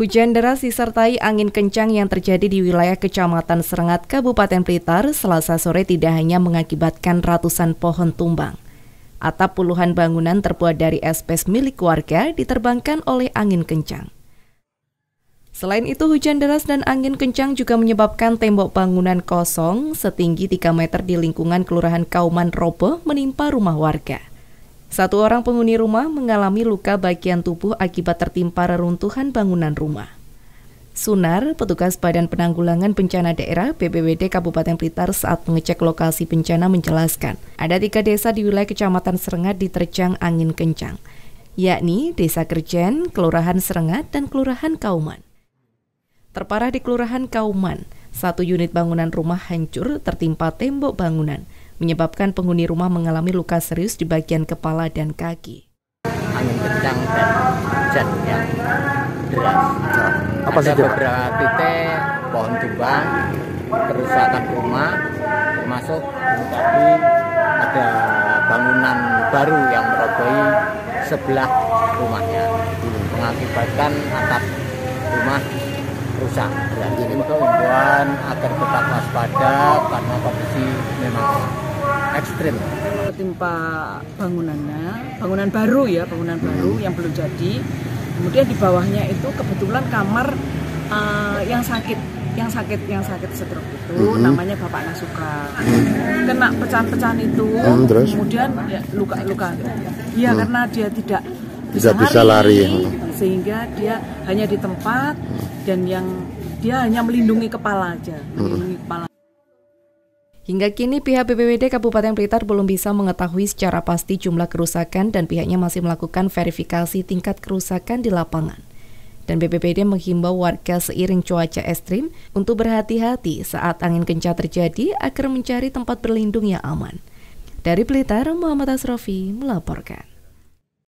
Hujan deras disertai angin kencang yang terjadi di wilayah Kecamatan Serengat, Kabupaten Blitar, selasa sore tidak hanya mengakibatkan ratusan pohon tumbang. Atap puluhan bangunan terbuat dari espes milik warga diterbangkan oleh angin kencang. Selain itu, hujan deras dan angin kencang juga menyebabkan tembok bangunan kosong setinggi 3 meter di lingkungan Kelurahan Kauman roboh menimpa rumah warga. Satu orang penghuni rumah mengalami luka bagian tubuh akibat tertimpa reruntuhan bangunan rumah. Sunar, petugas Badan Penanggulangan Bencana Daerah BPBD Kabupaten Blitar saat mengecek lokasi bencana menjelaskan, ada tiga desa di wilayah Kecamatan Serengat diterjang angin kencang, yakni Desa Kerjen, Kelurahan Serengat, dan Kelurahan Kauman. Terparah di Kelurahan Kauman, satu unit bangunan rumah hancur tertimpa tembok bangunan, menyebabkan penghuni rumah mengalami luka serius di bagian kepala dan kaki. Angin kencang dan hujan yang deras. Apa Ada saja? beberapa titik pohon tumbang, kerusakan rumah, termasuk tadi ada bangunan baru yang merobohi sebelah rumahnya, mengakibatkan atap rumah rusak. Jadi untuk himbauan agar tetap waspada karena kondisi memang ekstrim. ketimpa bangunannya, bangunan baru ya, bangunan baru yang belum jadi. Kemudian di bawahnya itu kebetulan kamar eh, yang sakit, yang sakit, yang sakit stroke itu Mhm. namanya Bapak Nasuka. Kena pecahan-pecahan itu, Hmm, terus? kemudian ya, luka-luka. Iya karena dia tidak Tidak bisa lari. sehingga dia hanya di tempat dan yang dia hanya melindungi kepala aja, melindungi kepala. Hingga kini pihak BPBD Kabupaten Blitar belum bisa mengetahui secara pasti jumlah kerusakan dan pihaknya masih melakukan verifikasi tingkat kerusakan di lapangan. Dan BPBD menghimbau warga seiring cuaca ekstrim untuk berhati-hati saat angin kencang terjadi agar mencari tempat berlindung yang aman. Dari Blitar, Muhammad Asrofi melaporkan.